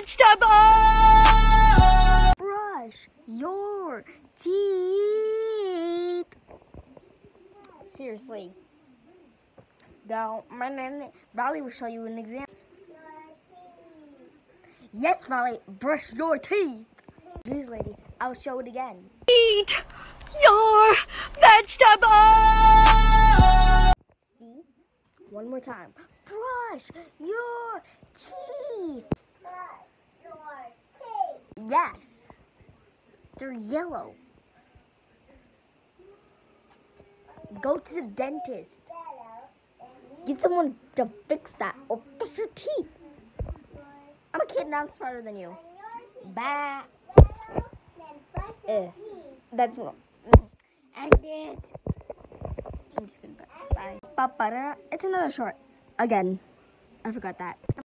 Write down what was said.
vegetables! Brush your teeth. Seriously. Now, my name, Valley will show you an example. Yes, Valley, brush your teeth. This lady, I'll show it again. Eat your vegetables! See? One more time. Brush your teeth. Yes. They're yellow. Go to the dentist. Get someone to fix that or fix your teeth. I'm a kid and I'm smarter than you. Bye. Eh, that's wrong. And it. I'm just gonna bye. Bye. It's another short. Again. I forgot that.